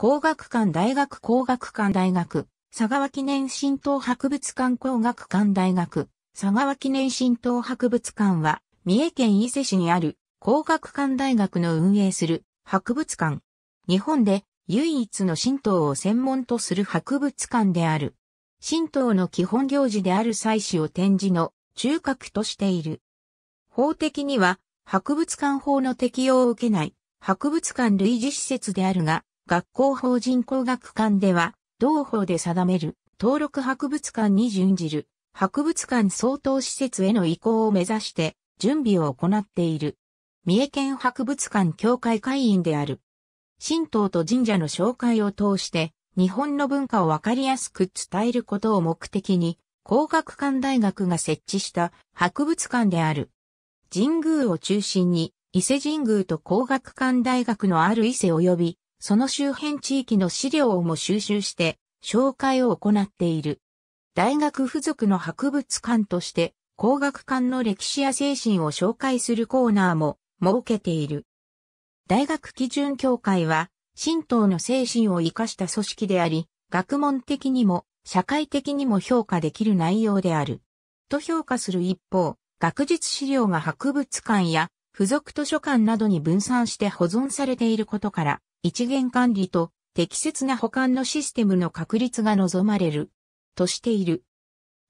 工学館大学工学館大学、佐川記念新東博物館工学館大学、佐川記念新東博物館は、三重県伊勢市にある工学館大学の運営する博物館。日本で唯一の神道を専門とする博物館である。神道の基本行事である祭祀を展示の中核としている。法的には博物館法の適用を受けない博物館類似施設であるが、学校法人工学館では、同法で定める登録博物館に準じる博物館相当施設への移行を目指して準備を行っている。三重県博物館協会会員である。神道と神社の紹介を通して日本の文化をわかりやすく伝えることを目的に工学館大学が設置した博物館である。神宮を中心に伊勢神宮と工学館大学のある伊勢及びその周辺地域の資料をも収集して紹介を行っている。大学付属の博物館として工学館の歴史や精神を紹介するコーナーも設けている。大学基準協会は神道の精神を活かした組織であり、学問的にも社会的にも評価できる内容である。と評価する一方、学術資料が博物館や付属図書館などに分散して保存されていることから、一元管理と適切な保管のシステムの確立が望まれる、としている。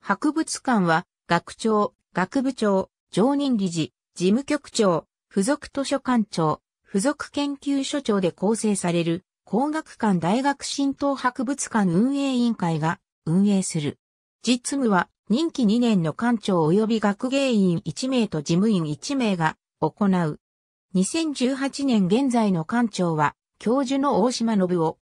博物館は、学長、学部長、常任理事、事務局長、付属図書館長、付属研究所長で構成される、工学館大学新東博物館運営委員会が運営する。実務は、任期2年の館長及び学芸員1名と事務員1名が行う。2018年現在の館長は、教授の大島信夫。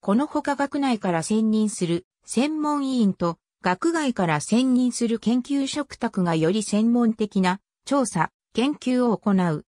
この他学内から専任する専門委員と学外から専任する研究職宅がより専門的な調査、研究を行う。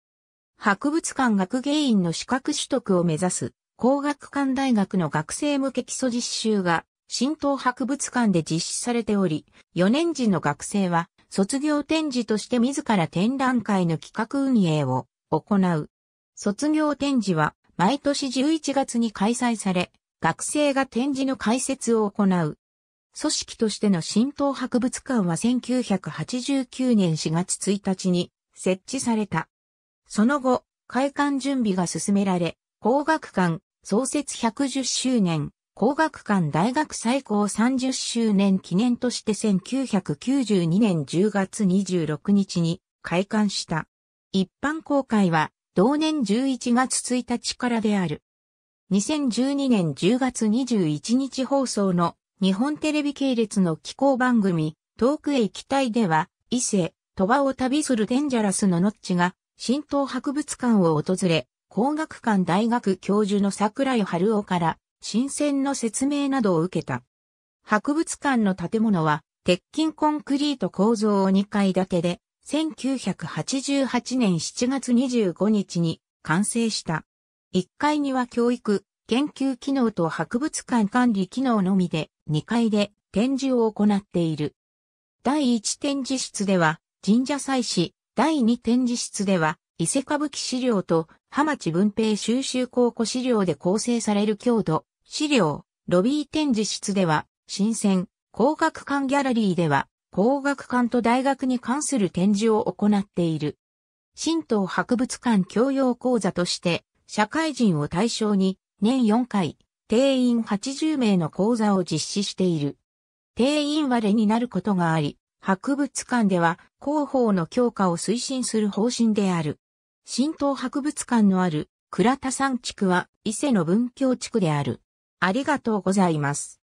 博物館学芸員の資格取得を目指す工学館大学の学生向け基礎実習が新東博物館で実施されており、4年時の学生は卒業展示として自ら展覧会の企画運営を行う。卒業展示は毎年11月に開催され、学生が展示の解説を行う。組織としての新東博物館は1989年4月1日に設置された。その後、開館準備が進められ、工学館創設110周年、工学館大学最高30周年記念として1992年10月26日に開館した。一般公開は同年11月1日からである。2012年10月21日放送の日本テレビ系列の気候番組、遠くへ行きたいでは、伊勢、鳥羽を旅するデンジャラスのノッチが、新東博物館を訪れ、工学館大学教授の桜井春夫から新鮮の説明などを受けた。博物館の建物は、鉄筋コンクリート構造を2階建てで、1988年7月25日に完成した。1階には教育、研究機能と博物館管理機能のみで2階で展示を行っている。第1展示室では神社祭祀、第2展示室では伊勢歌舞伎資料と浜地文平収集考古資料で構成される郷土、資料、ロビー展示室では新鮮、工学館ギャラリーでは工学館と大学に関する展示を行っている。新東博物館教養講座として、社会人を対象に年4回、定員80名の講座を実施している。定員割れになることがあり、博物館では広報の強化を推進する方針である。新東博物館のある倉田山地区は伊勢の文教地区である。ありがとうございます。